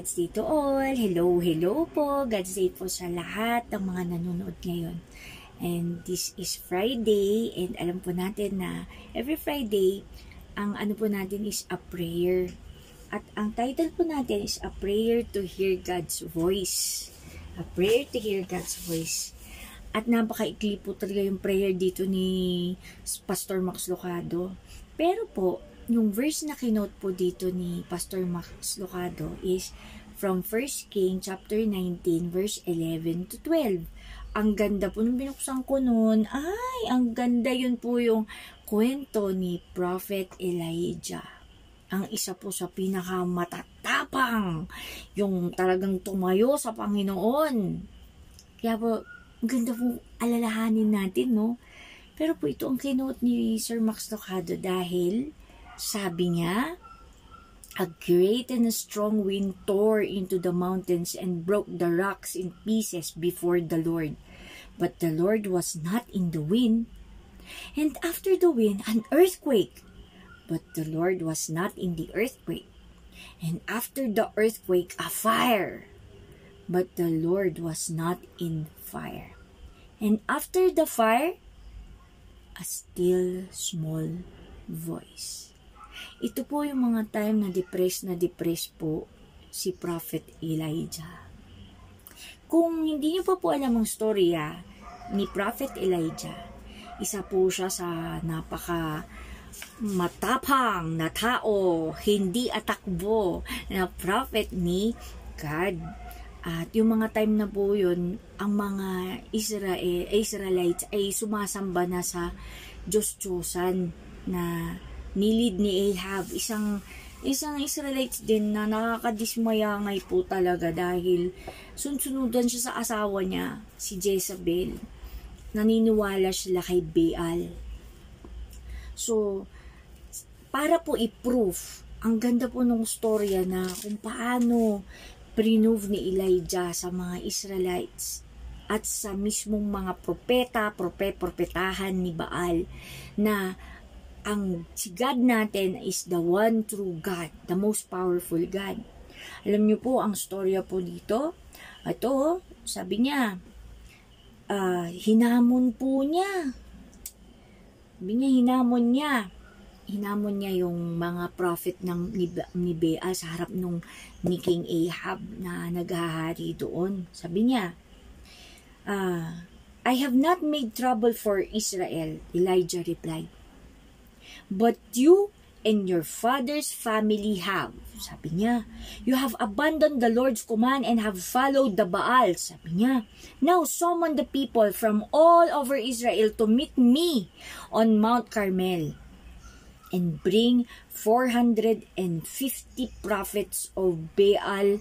God's Day all. Hello, hello po. God's Day po sa lahat ng mga nanonood ngayon. And this is Friday and alam po natin na every Friday, ang ano po natin is a prayer. At ang title po natin is A Prayer to Hear God's Voice. A Prayer to Hear God's Voice. At napakaikli po talaga yung prayer dito ni Pastor Max Lucado. Pero po, yung verse na kinote po dito ni Pastor Max Lucado is from 1 King chapter 19 verse 11 to 12. Ang ganda po nung binuksan ko noon. Ay, ang ganda yun po yung kwento ni Prophet Elijah. Ang isa po sa pinakamatatapang, yung talagang tumayo sa Panginoon. Kaya po, ganda po alalahanin natin, no? Pero po ito ang kinote ni Sir Max Lucado dahil sabi niya, A great and a strong wind tore into the mountains and broke the rocks in pieces before the Lord. But the Lord was not in the wind. And after the wind, an earthquake. But the Lord was not in the earthquake. And after the earthquake, a fire. But the Lord was not in fire. And after the fire, a still small voice. Ito po yung mga time na depressed na depressed po si Prophet Elijah. Kung hindi niyo pa po alam ang storya ni Prophet Elijah, isa po siya sa napaka matapang na tao, hindi atakbo na prophet ni God. At yung mga time na po yun, ang mga Israel, Israelites ay sumasamba na sa Diyos-Diyosan na nilid ni Ahab, isang isang Israelites din na nakakadismaya ngay po talaga dahil sunsunudan siya sa asawa niya, si Jezebel. Naniniwala sila kay Baal. So, para po i-proof, ang ganda po ng storya na kung paano prinove ni Elijah sa mga Israelites at sa mismong mga propeta, prope, propetahan ni Baal na ang si God natin is the one true God, the most powerful God. Alam niyo po ang storya po dito. Ito, sabi niya, uh, hinamon po niya. Sabi niya, hinamon niya. Hinamon niya yung mga prophet ng ni, ni Bea sa harap nung ni King Ahab na naghahari doon. Sabi niya, uh, I have not made trouble for Israel, Elijah replied but you and your father's family have. Sabi niya, you have abandoned the Lord's command and have followed the Baal. Sabi niya, now summon the people from all over Israel to meet me on Mount Carmel and bring 450 prophets of Baal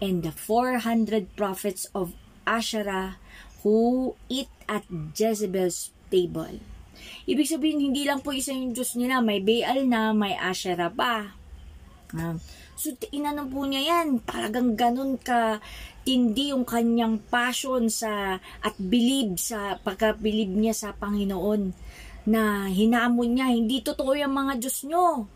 and the 400 prophets of Asherah who eat at Jezebel's table. Ibig sabihin, hindi lang po isa yung Diyos nila. May Baal na, may Asherah pa. So, inanong po niya yan. Talagang ganun ka tindi yung kanyang passion sa at believe sa pagkabilib niya sa Panginoon na hinamon niya, hindi totoo yung mga Diyos nyo.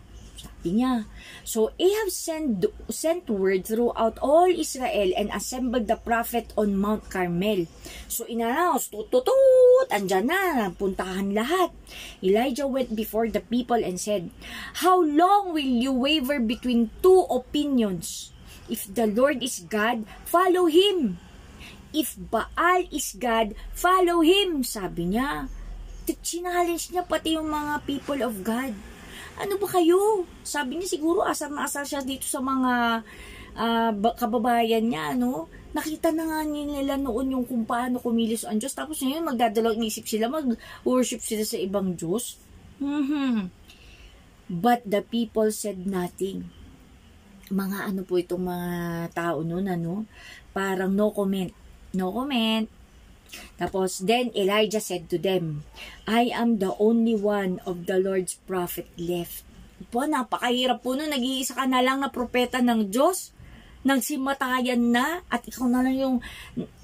Sabi niya. So Ahab sent, sent word throughout all Israel and assembled the prophet on Mount Carmel. So inannounce, tututut, andyan na, puntahan lahat. Elijah went before the people and said, How long will you waver between two opinions? If the Lord is God, follow Him. If Baal is God, follow Him. Sabi niya. Challenge niya pati yung mga people of God ano ba kayo? Sabi niya siguro asar na asar siya dito sa mga uh, kababayan niya, ano? Nakita na nga nila noon yung kung paano kumilos ang Diyos. Tapos ngayon magdadalawang isip sila, mag-worship sila sa ibang Diyos. Mm-hmm. But the people said nothing. Mga ano po itong mga tao noon, ano? Parang no comment. No comment tapos, then Elijah said to them, I am the only one of the Lord's prophet left. Po, napakahirap po nun. Nag-iisa ka na lang na propeta ng Diyos. Nagsimatayan na. At ikaw na lang yung,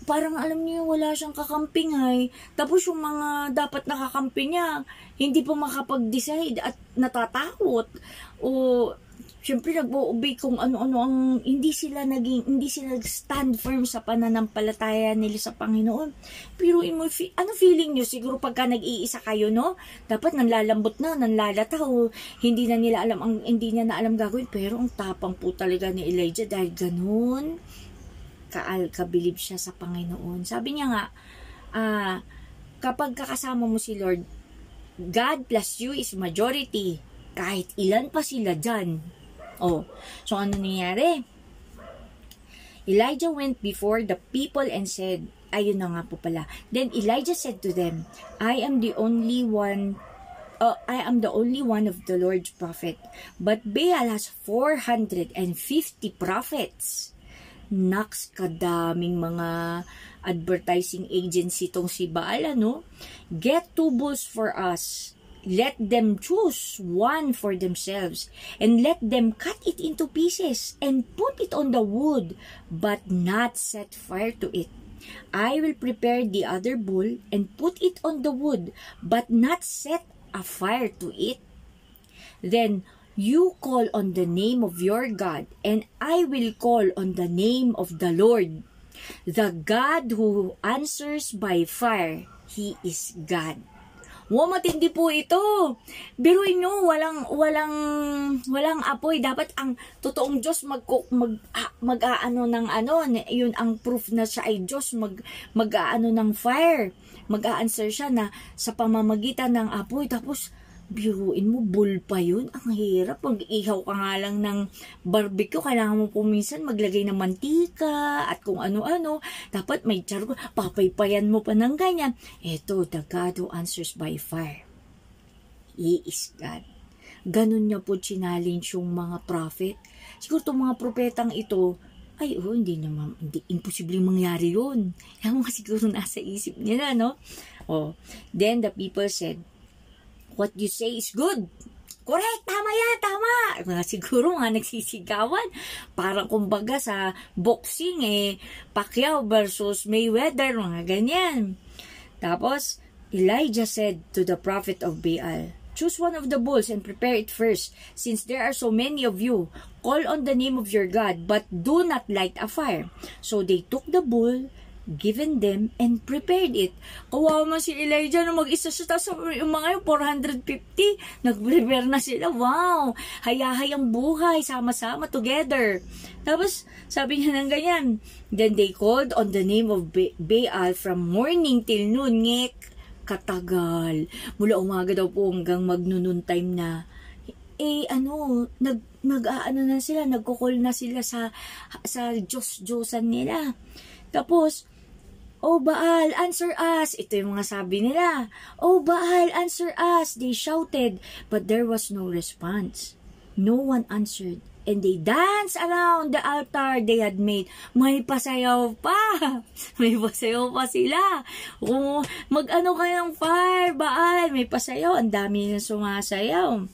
parang alam niyo, wala siyang kakamping ay. Tapos yung mga dapat nakakamping niya, hindi pa makapag-decide at natatakot. O syempre nag-obey kung ano-ano ang hindi sila naging hindi sila stand firm sa pananampalataya nila sa Panginoon. Pero mo ano feeling niyo siguro pagka nag-iisa kayo no? Dapat nanlalambot na, nanlalata o hindi na nila alam ang hindi niya na alam gagawin pero ang tapang po talaga ni Elijah dahil ganun kaal kabilib siya sa Panginoon. Sabi niya nga uh, kapag kakasama mo si Lord God plus you is majority kahit ilan pa sila dyan Oh, so ano nangyari? Elijah went before the people and said, ayun na nga po pala. Then Elijah said to them, I am the only one uh, I am the only one of the Lord's prophet. But Baal has 450 prophets. Naks kadaming mga advertising agency tong si Baal, ano? Get two bulls for us let them choose one for themselves, and let them cut it into pieces, and put it on the wood, but not set fire to it. I will prepare the other bull, and put it on the wood, but not set a fire to it. Then you call on the name of your God, and I will call on the name of the Lord. The God who answers by fire, He is God. Wow, matindi po ito. Biruin nyo, walang, walang, walang apoy. Dapat ang totoong Diyos mag, mag, ah, mag aano ng ano, yun ang proof na siya ay Diyos, mag, mag aano ng fire. Mag-a-answer siya na sa pamamagitan ng apoy. Tapos, biruin mo, bull pa yun. Ang hirap. Pag ihaw ka nga lang ng barbecue, kailangan mo po minsan maglagay ng mantika at kung ano-ano. Dapat may charcoal. Papaypayan mo pa ng ganyan. Ito, the God who answers by fire. He is God. Ganun niya po challenge yung mga prophet. Siguro itong mga propetang ito, ay, oh, hindi naman, hindi, imposible mangyari yun. Yan mga siguro nasa isip nila, no? Oh, then the people said, what you say is good. Correct, tama yan, tama. Mga siguro nga nagsisigawan. Parang kumbaga sa boxing eh, Pacquiao versus Mayweather, mga ganyan. Tapos, Elijah said to the prophet of Baal, Choose one of the bulls and prepare it first, since there are so many of you. Call on the name of your God, but do not light a fire. So they took the bull, given them and prepared it. Kawawa man si Elijah na mag-isa siya. Tapos yung mga yung 450, nag-prepare na sila. Wow! Hayahayang buhay, sama-sama, together. Tapos, sabi niya ng ganyan. Then they called on the name of Be Baal from morning till noon. Ngek, katagal. Mula umaga daw po hanggang magnoon time na eh ano, nag nag-aano na sila, nagko-call na sila sa sa Diyos-Diyosan nila. Tapos Oh Baal, answer us! Ito yung mga sabi nila. Oh Baal, answer us! They shouted, but there was no response. No one answered. And they danced around the altar they had made. May pasayaw pa! May pasayaw pa sila. Kung mag-ano kayong fire, Baal, may pasayaw. Ang dami na sumasayaw.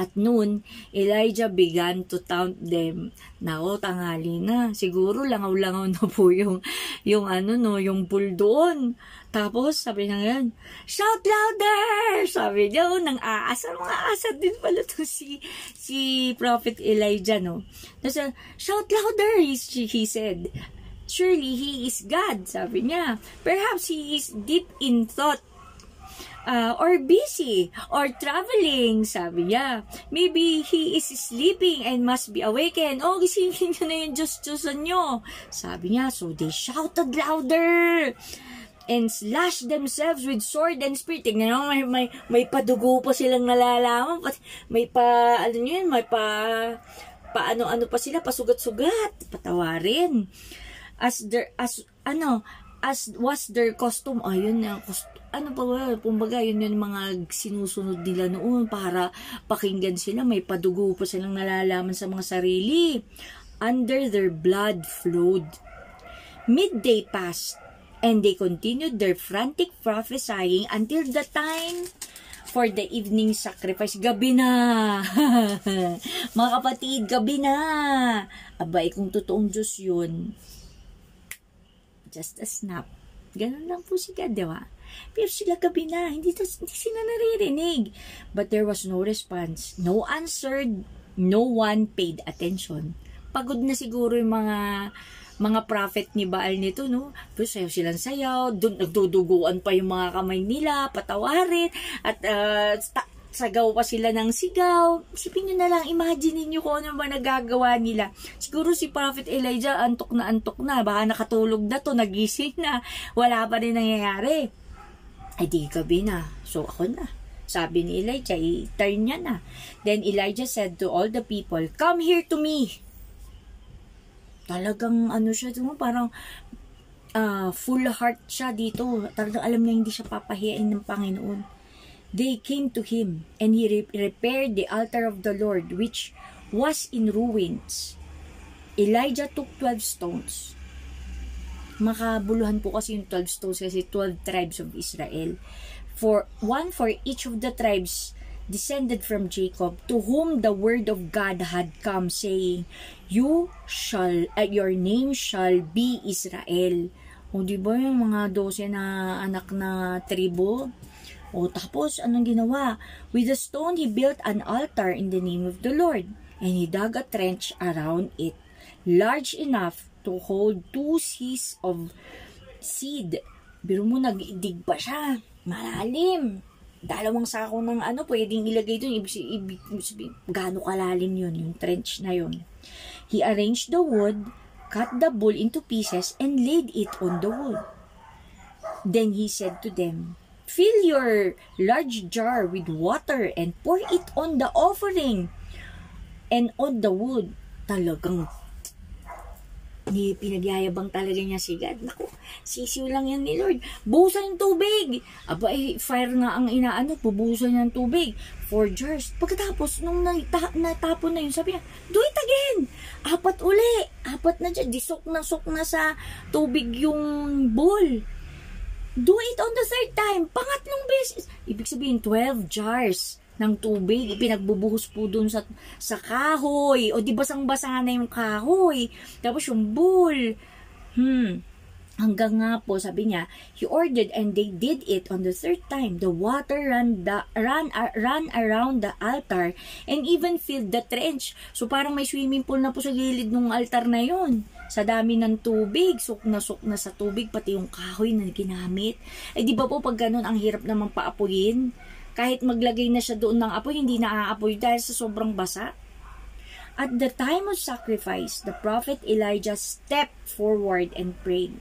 At noon, Elijah began to taunt them. Nako, tangali na. Siguro langaw-langaw na po yung, yung ano no, yung pool doon. Tapos, sabi niya ngayon, shout louder! Sabi niya, oh, nang aasa. Mga asa din pala to si, si Prophet Elijah, no? Nasa, shout louder, he, he said. Surely he is God, sabi niya. Perhaps he is deep in thought uh, or busy or traveling, sabi niya. Maybe he is sleeping and must be awakened. Oh, gisingin niyo na yung Diyos-Diyosan nyo. Sabi niya, so they shouted louder and slash themselves with sword and spear. Tingnan mo, may, may, may padugo pa silang nalalaman. May pa, ano yun, may pa, pa ano-ano pa sila, pasugat-sugat, patawarin. As their, as, ano, as was their costume, ayun, oh, ano pa ba, kumbaga yun yung mga sinusunod nila noon para pakinggan sila, may padugo pa silang nalalaman sa mga sarili. Under their blood flowed. Midday passed, and they continued their frantic prophesying until the time for the evening sacrifice. Gabi na! mga kapatid, gabi na! Abay, kung totoong Diyos yun, just a snap. Ganun lang po si God, di ba? Pero sila gabi na, hindi, hindi sila naririnig. But there was no response, no answered no one paid attention. Pagod na siguro yung mga mga prophet ni Baal nito, no? Pero sayo silang sayaw, dun, nagduduguan pa yung mga kamay nila, patawarin, at uh, sagaw pa sila ng sigaw. Isipin nyo na lang, imagine niyo kung ano ba nagagawa nila. Siguro si Prophet Elijah, antok na antok na, baka nakatulog na to, nagising na, wala pa rin nangyayari. Ay di gabi na, so ako na. Sabi ni Elijah, i-turn niya na. Then Elijah said to all the people, Come here to me talagang ano siya, parang uh, full heart siya dito. Talagang alam niya hindi siya papahiyain ng Panginoon. They came to him and he repaired the altar of the Lord which was in ruins. Elijah took 12 stones. Makabuluhan po kasi yung 12 stones kasi 12 tribes of Israel. For one for each of the tribes descended from Jacob, to whom the word of God had come, saying, You shall, uh, your name shall be Israel. O di ba yung mga dose na anak na tribo? O tapos, anong ginawa? With a stone, he built an altar in the name of the Lord, and he dug a trench around it, large enough to hold two seas of seed. Biro mo, nag-dig pa siya. Malalim dalawang sako ng ano, pwedeng ilagay doon. Ibig, ibig, ibig, gaano kalalim yun, yung trench na yun. He arranged the wood, cut the bull into pieces, and laid it on the wood. Then he said to them, Fill your large jar with water and pour it on the offering and on the wood. Talagang ni pinagyayabang talaga niya si God. Naku, sisiw lang yan ni Lord. Buhusan yung tubig. Aba, eh, fire nga ang inaano, niya ng tubig. Four jars. Pagkatapos, nung nata natapon na yun, sabi niya, do it again. Apat uli. Apat na dyan. Disok na sok na sa tubig yung bowl. Do it on the third time. Pangatlong beses. Ibig sabihin, 12 jars ng tubig, ipinagbubuhos po dun sa, sa kahoy, o di basang-basa na yung kahoy, tapos yung bowl, hmm, hanggang nga po, sabi niya, he ordered and they did it on the third time. The water ran, the, ran, uh, ran around the altar and even filled the trench. So parang may swimming pool na po sa gilid ng altar na yon sa dami ng tubig, sok na sok na sa tubig, pati yung kahoy na ginamit. Eh di ba po pag ganun, ang hirap naman paapuyin? Kahit maglagay na siya doon ng apoy, hindi na aapoy dahil sa sobrang basa. At the time of sacrifice, the prophet Elijah stepped forward and prayed,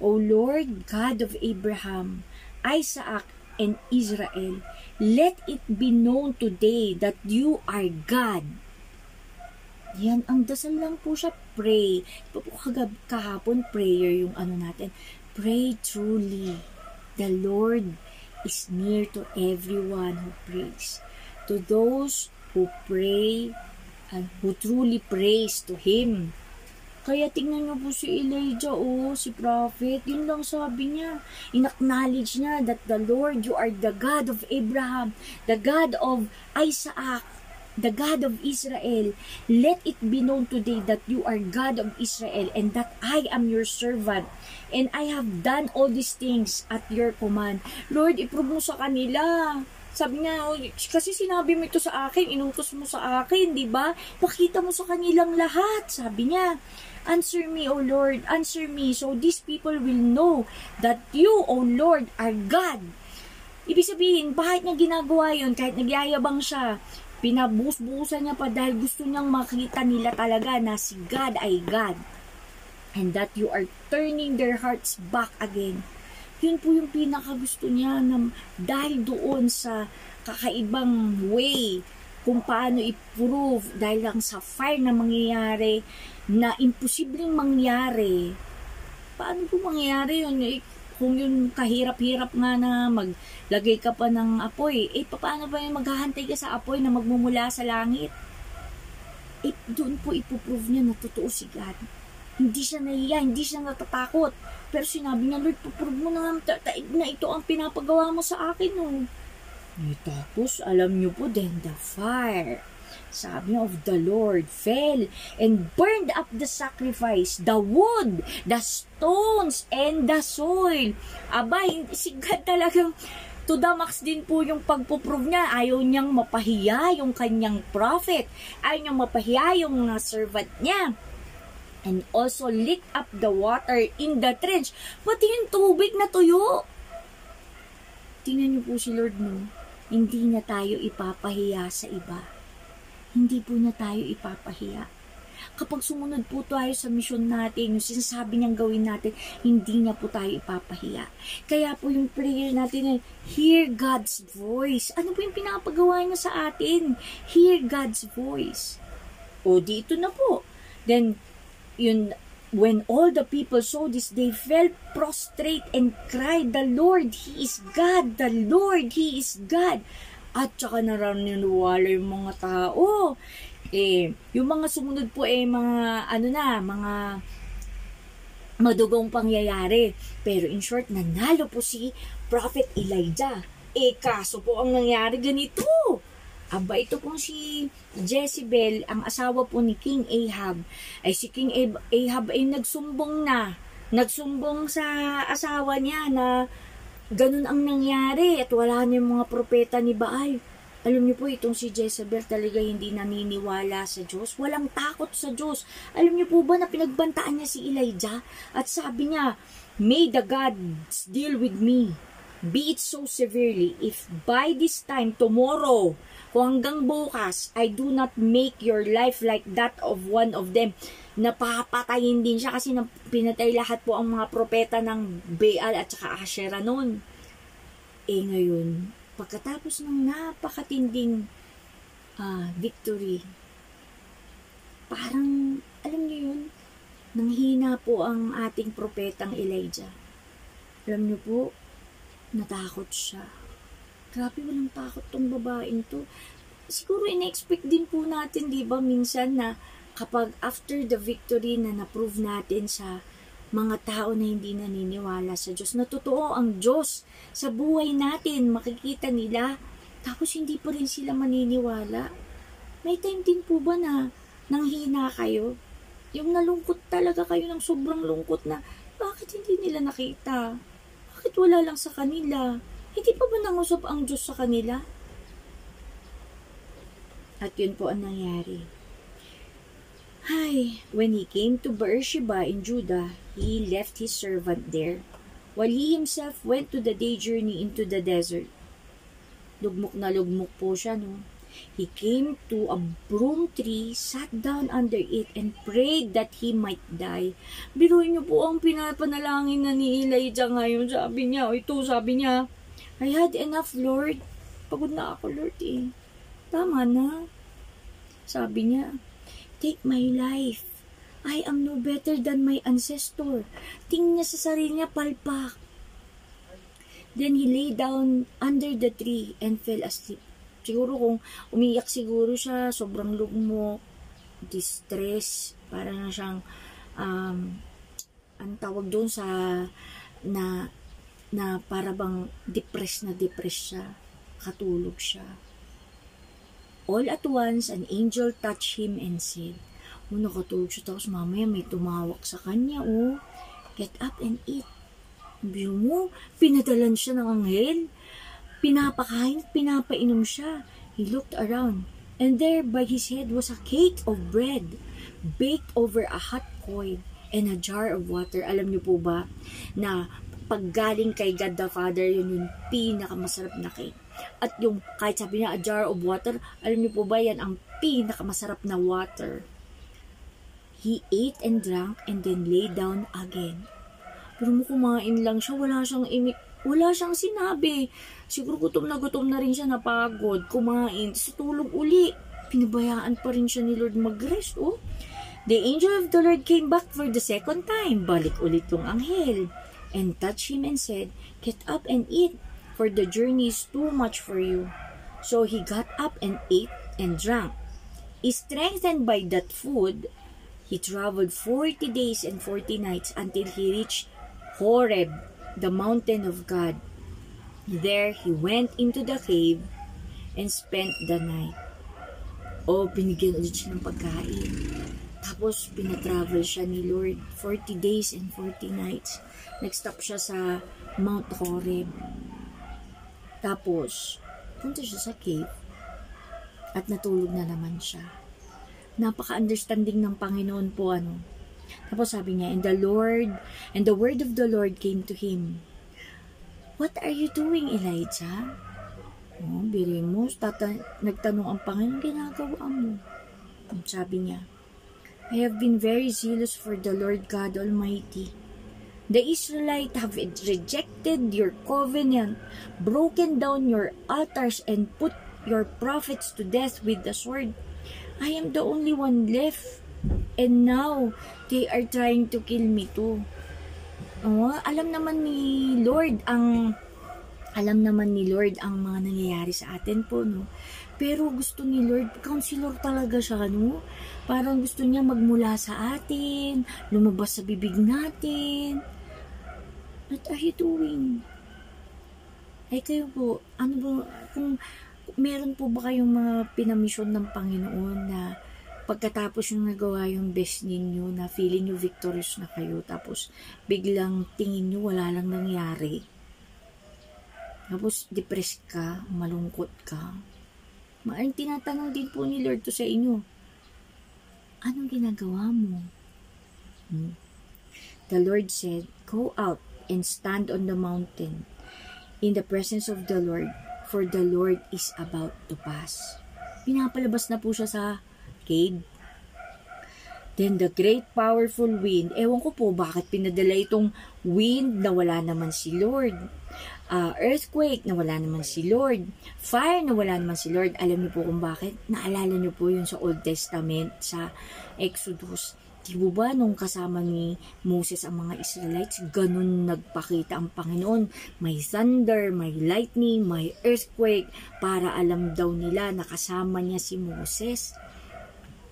O Lord God of Abraham, Isaac, and Israel, let it be known today that you are God. Yan, ang dasal lang po siya, pray. Di po kahapon, prayer yung ano natin. Pray truly. The Lord is near to everyone who prays. To those who pray and who truly prays to Him. Kaya tingnan niyo po si Elijah, oh, si prophet, yun lang sabi niya. In-acknowledge niya that the Lord, you are the God of Abraham, the God of Isaac, the God of Israel. Let it be known today that you are God of Israel and that I am your servant and I have done all these things at your command. Lord, iprove mo sa kanila. Sabi niya, oh, kasi sinabi mo ito sa akin, inutos mo sa akin, di ba? Pakita mo sa kanilang lahat, sabi niya. Answer me, O Lord, answer me, so these people will know that you, O Lord, are God. Ibig sabihin, bakit niya ginagawa yun? Kahit nagyayabang siya, Pinabus-busan niya pa dahil gusto niyang makita nila talaga na si God ay God. And that you are turning their hearts back again. Yun po yung pinakagusto niya na dahil doon sa kakaibang way kung paano i-prove dahil lang sa fire na mangyayari na imposibleng mangyari. Paano po mangyayari yun? Kung yung kahirap-hirap nga na maglagay ka pa ng apoy, eh paano ba yung maghahantay ka sa apoy na magmumula sa langit? Eh doon po ipoprove niya na totoo si God. Hindi siya nahiya, hindi siya natatakot. Pero sinabi niya, Lord, puprove mo na, taig na ito ang pinapagawa mo sa akin. No? Eh, tapos, alam niyo po, then the fire sabi of the Lord fell and burned up the sacrifice, the wood, the stones, and the soil. Aba, si God talagang to the max din po yung pagpuprove niya. Ayaw niyang mapahiya yung kanyang prophet. Ayaw niyang mapahiya yung mga servant niya. And also lick up the water in the trench. Pati yung tubig na tuyo. Tingnan niyo po si Lord no. Hindi na tayo ipapahiya sa iba. Hindi po na tayo ipapahiya kapag sumunod po tayo sa mission natin, yung sinasabi niyang gawin natin, hindi niya po tayo ipapahiya. Kaya po yung prayer natin, hear God's voice. Ano po yung pinapagawa niya sa atin? Hear God's voice. O dito na po. Then, yun, when all the people saw this, they fell prostrate and cried, The Lord, He is God! The Lord, He is God! At saka naraniwala yung mga tao eh, yung mga sumunod po eh, mga, ano na, mga madugong pangyayari. Pero in short, nanalo po si Prophet Elijah. Eh, kaso po ang nangyari ganito. Aba, ito pong si Jezebel, ang asawa po ni King Ahab. Ay si King Ahab ay nagsumbong na. Nagsumbong sa asawa niya na ganun ang nangyari at wala na yung mga propeta ni Baal. Alam niyo po, itong si Jezebel talaga hindi naniniwala sa Diyos. Walang takot sa Diyos. Alam niyo po ba na pinagbantaan niya si Elijah? At sabi niya, May the gods deal with me. Be it so severely, if by this time tomorrow, kung hanggang bukas, I do not make your life like that of one of them, napapatayin din siya kasi pinatay lahat po ang mga propeta ng Baal at saka Asherah noon. Eh ngayon, pagkatapos ng napakatinding uh, victory, parang, alam niyo yun, nanghina po ang ating propetang Elijah. Alam niyo po, natakot siya. Grabe, walang takot tong babaeng to. Siguro ina-expect din po natin, di ba, minsan na kapag after the victory na na-prove natin sa mga tao na hindi naniniwala sa Diyos. Na totoo ang Diyos sa buhay natin, makikita nila, tapos hindi pa rin sila maniniwala. May time din po ba na nanghina kayo? Yung nalungkot talaga kayo ng sobrang lungkot na, bakit hindi nila nakita? Bakit wala lang sa kanila? Hindi pa ba nangusap ang Diyos sa kanila? At yun po ang nangyari. Hi, when he came to Beersheba in Judah, he left his servant there, while he himself went to the day journey into the desert. Lugmok na lugmok po siya, no? He came to a broom tree, sat down under it, and prayed that he might die. Biruin niyo po ang pinapanalangin na ni Elijah ngayon. Sabi niya, o ito, sabi niya, I had enough, Lord. Pagod na ako, Lord, eh. Tama na. Sabi niya, take my life. I am no better than my ancestor. Tingin niya sa sarili niya palpak. Then he lay down under the tree and fell asleep. Siguro kung umiyak siguro siya, sobrang lugmok, distress, para na siyang, um, ang tawag doon sa, na, na para bang depressed na depressed siya, katulog siya. All at once, an angel touched him and said, Oh, nakatulog siya. Tapos mamaya may tumawak sa kanya, oh. Get up and eat. Biyo mo, pinadalan siya ng anghel. Pinapakain at pinapainom siya. He looked around. And there by his head was a cake of bread, baked over a hot coin, and a jar of water. Alam niyo po ba na paggaling kay God the Father, yun yung pinakamasarap na cake. At yung, kahit sabi niya, a jar of water, alam niyo po ba yan ang pinakamasarap na water. He ate and drank and then lay down again. Pero mo kumain lang siya, wala siyang imik, wala siyang sinabi. Siguro gutom na gutom na rin siya, napagod, kumain, sa tulog uli. Pinabayaan pa rin siya ni Lord mag-rest, oh. The angel of the Lord came back for the second time. Balik ulit yung anghel. And touched him and said, Get up and eat for the journey is too much for you. So he got up and ate and drank. Strengthened by that food, he traveled 40 days and 40 nights until he reached Horeb, the mountain of God. There he went into the cave and spent the night. O, oh, binigyan ulit siya ng pagkain. Tapos, pinatravel siya ni Lord 40 days and 40 nights. Nag-stop siya sa Mount Horeb. Tapos, punta siya sa cave at natulog na naman siya. Napaka-understanding ng Panginoon po ano. Tapos sabi niya, and the Lord, and the word of the Lord came to him. What are you doing, Elijah? Oh, biri mo, tata- nagtanong ang Panginoon, ginagawa mo. Sabi niya, I have been very zealous for the Lord God Almighty. The Israelites have rejected your covenant, broken down your altars, and put your prophets to death with the sword. I am the only one left, and now they are trying to kill me too. Oh, alam naman ni Lord ang alam naman ni Lord ang mga nangyayari sa atin po, no? Pero gusto ni Lord, counselor talaga siya, no? Parang gusto niya magmula sa atin, lumabas sa bibig natin. What are you doing? Ay kayo po, ano ba, kung meron po ba kayong mga pinamisyon ng Panginoon na pagkatapos yung nagawa yung best ninyo na feeling nyo victorious na kayo tapos biglang tingin nyo wala lang nangyari tapos, depressed ka, malungkot ka. Maaring tinatanong din po ni Lord to sa inyo, anong ginagawa mo? Hmm. The Lord said, Go out and stand on the mountain in the presence of the Lord, for the Lord is about to pass. Pinapalabas na po siya sa cave. Then the great powerful wind, ewan ko po bakit pinadala itong wind na wala naman si Lord uh, earthquake na wala naman si Lord, fire na wala naman si Lord. Alam niyo po kung bakit? Naalala niyo po yun sa Old Testament, sa Exodus. Di ba nung kasama ni Moses ang mga Israelites, ganun nagpakita ang Panginoon. May thunder, may lightning, may earthquake, para alam daw nila na kasama niya si Moses.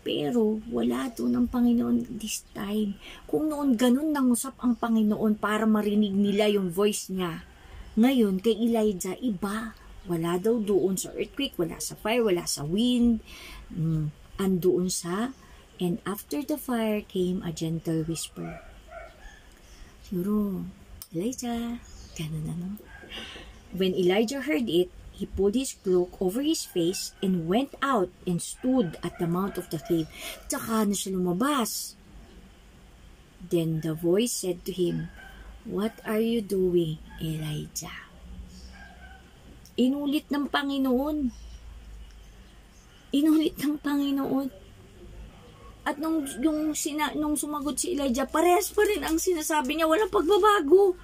Pero wala doon ang Panginoon this time. Kung noon ganun nangusap ang Panginoon para marinig nila yung voice niya, ngayon, kay Elijah, iba. Wala daw doon sa earthquake, wala sa fire, wala sa wind. Mm, andoon sa, and after the fire came a gentle whisper. Siguro, Elijah, ganun ano. When Elijah heard it, he pulled his cloak over his face and went out and stood at the mouth of the cave. Tsaka na siya lumabas. Then the voice said to him, What are you doing, Elijah? Inulit ng Panginoon. Inulit ng Panginoon. At nung, yung sina, nung sumagot si Elijah, parehas pa rin ang sinasabi niya, walang pagbabago.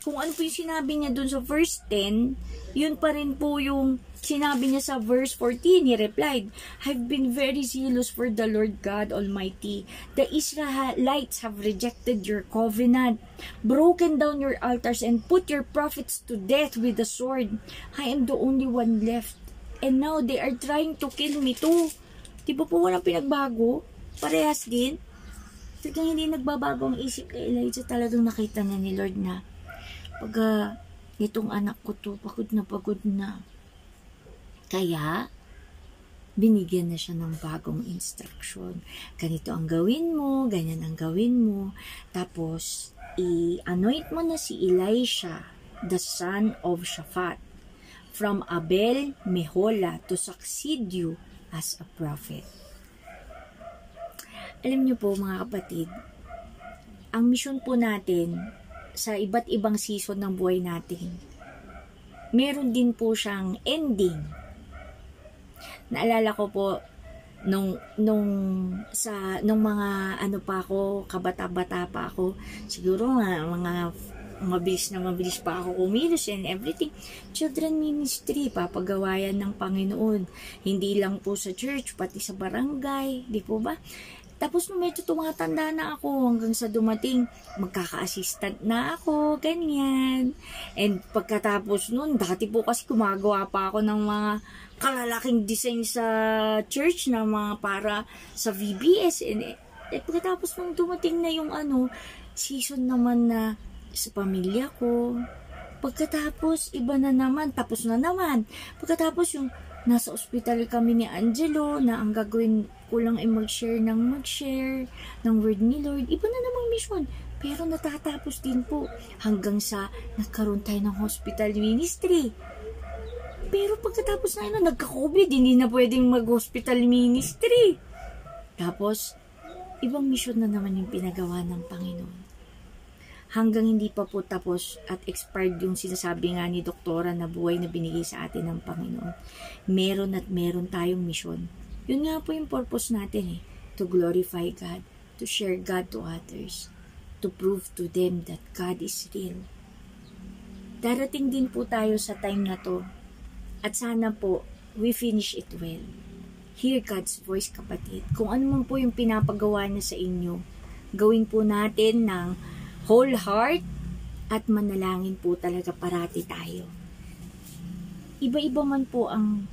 Kung ano po yung sinabi niya dun sa verse 10, yun pa rin po yung Sinabi niya sa verse 14, he replied, I've been very zealous for the Lord God Almighty. The Israelites have rejected your covenant, broken down your altars, and put your prophets to death with the sword. I am the only one left. And now they are trying to kill me too. Di ba po walang pinagbago? Parehas din. Talagang hindi nagbabago ang isip kay Elijah. Talagang nakita na ni Lord na pag uh, itong anak ko to, pagod na pagod na kaya, binigyan na siya ng bagong instruction. Ganito ang gawin mo, ganyan ang gawin mo. Tapos, i-anoint mo na si Elisha, the son of Shaphat, from Abel Mehola to succeed you as a prophet. Alam niyo po mga kapatid, ang mission po natin sa iba't ibang season ng buhay natin, meron din po siyang ending naalala ko po nung nung sa nung mga ano pa ako kabata-bata pa ako siguro nga mga mabilis na mabilis pa ako kumilos and everything. Children ministry, papagawayan ng Panginoon. Hindi lang po sa church, pati sa barangay, di po ba? Tapos nung medyo tumatanda na ako hanggang sa dumating, magkaka-assistant na ako, ganyan. And pagkatapos nun, dati po kasi gumagawa pa ako ng mga kalalaking design sa church na mga para sa VBS. And eh, pagkatapos nung dumating na yung ano, season naman na sa pamilya ko, pagkatapos iba na naman, tapos na naman. Pagkatapos yung nasa ospital kami ni Angelo na ang gagawin ko lang ay mag-share ng mag-share ng word ni Lord. Iba na namang mission. Pero natatapos din po hanggang sa nagkaroon tayo ng hospital ministry. Pero pagkatapos na yun, nagka-COVID, hindi na pwedeng mag-hospital ministry. Tapos, ibang mission na naman yung pinagawa ng Panginoon. Hanggang hindi pa po tapos at expired yung sinasabi nga ni doktora na buhay na binigay sa atin ng Panginoon. Meron at meron tayong mission. Yun nga po yung purpose natin eh. To glorify God, to share God to others, to prove to them that God is real. Darating din po tayo sa time na to at sana po, we finish it well. Hear God's voice, kapatid. Kung ano man po yung pinapagawa niya sa inyo, gawin po natin ng whole heart at manalangin po talaga parati tayo. Iba-iba man po ang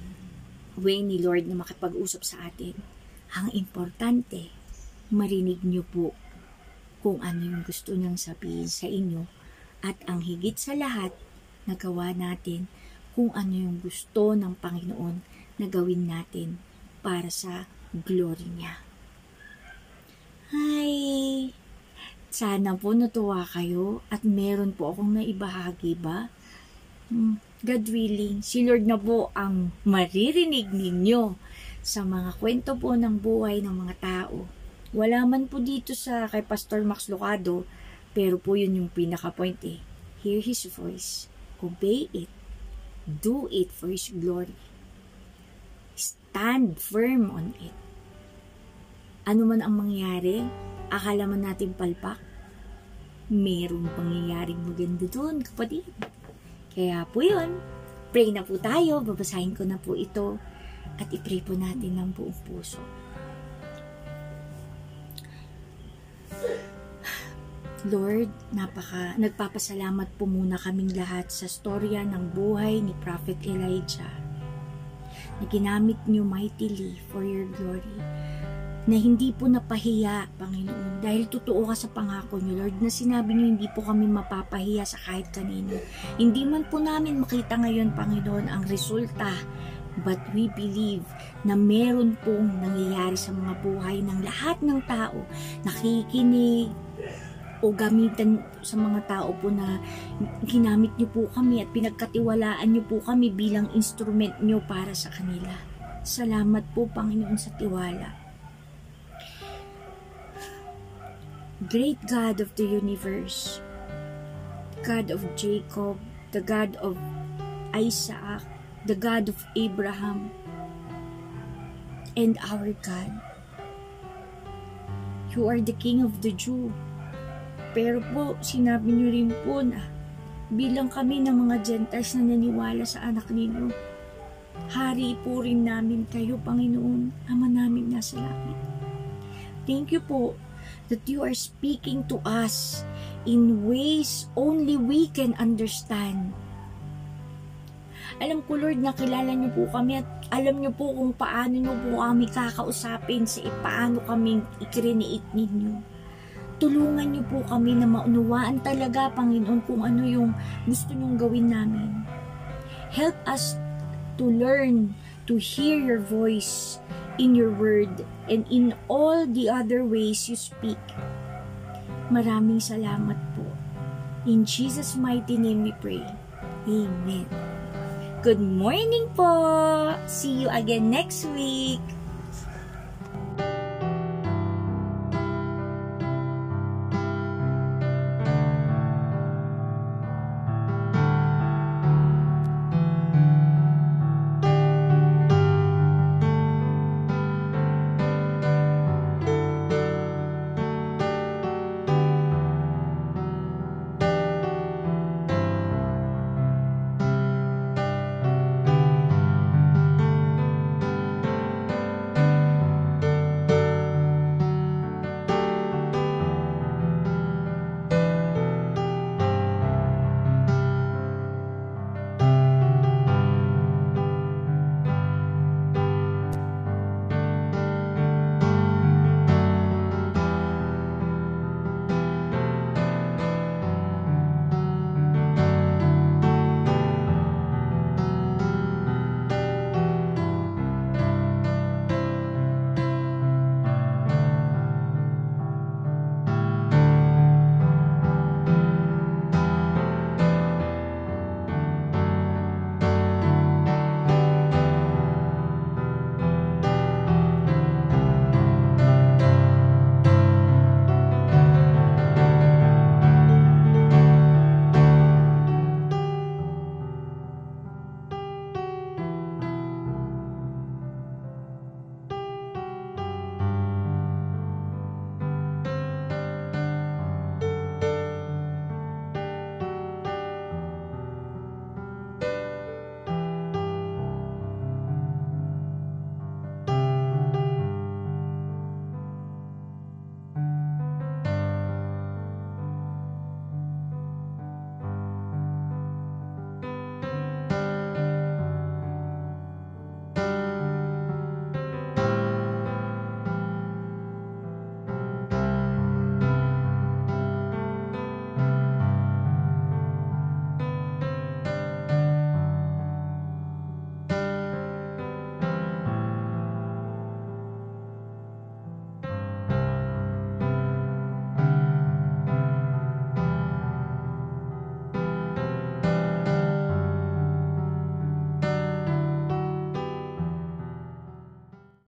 way ni Lord na makipag-usap sa atin. Ang importante, marinig niyo po kung ano yung gusto niyang sabihin sa inyo at ang higit sa lahat, nagawa natin kung ano yung gusto ng Panginoon na gawin natin para sa glory niya. Hi! Sana po natuwa kayo at meron po akong naibahagi ba? Hmm, God willing, si Lord na po ang maririnig ninyo sa mga kwento po ng buhay ng mga tao. Wala man po dito sa kay Pastor Max Lucado, pero po yun yung pinaka-point eh. Hear His voice. Obey it Do it for His glory. Stand firm on it. Ano man ang mangyari, akala man natin palpak, merong pangyayaring maganda doon, kapatid. Kaya po yun, pray na po tayo, babasahin ko na po ito, at ipray po natin ng buong puso. Lord, napaka nagpapasalamat po muna kaming lahat sa storya ng buhay ni Prophet Elijah na ginamit niyo mightily for your glory na hindi po napahiya, Panginoon, dahil totoo ka sa pangako niyo, Lord, na sinabi niyo hindi po kami mapapahiya sa kahit kanino. Hindi man po namin makita ngayon, Panginoon, ang resulta, but we believe na meron pong nangyayari sa mga buhay ng lahat ng tao, nakikinig, o gamitan sa mga tao po na ginamit niyo po kami at pinagkatiwalaan niyo po kami bilang instrument niyo para sa kanila. Salamat po Panginoon sa tiwala. Great God of the universe, God of Jacob, the God of Isaac, the God of Abraham, and our God. You are the King of the Jew, pero po, sinabi niyo rin po na bilang kami ng mga Gentiles na naniwala sa anak ninyo, hari po rin namin kayo, Panginoon, Ama namin nasa langit. Thank you po that you are speaking to us in ways only we can understand. Alam ko, Lord, nakilala niyo po kami at alam niyo po kung paano niyo po kami kakausapin sa paano kaming ikrineate ninyo tulungan niyo po kami na maunawaan talaga, Panginoon, kung ano yung gusto niyong gawin namin. Help us to learn to hear your voice in your word and in all the other ways you speak. Maraming salamat po. In Jesus' mighty name we pray. Amen. Good morning po! See you again next week!